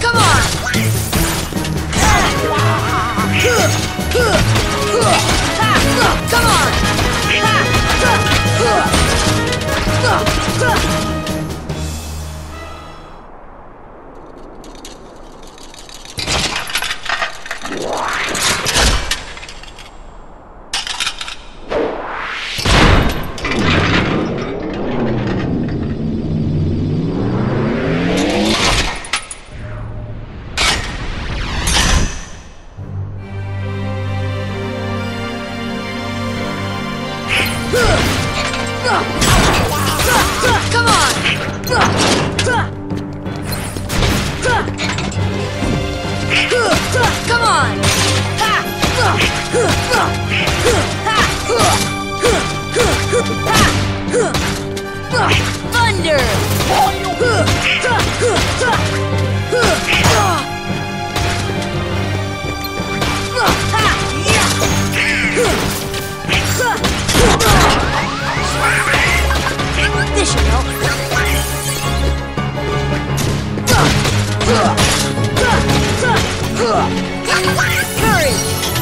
Come on! Come on! Come on! Thunder! Courage!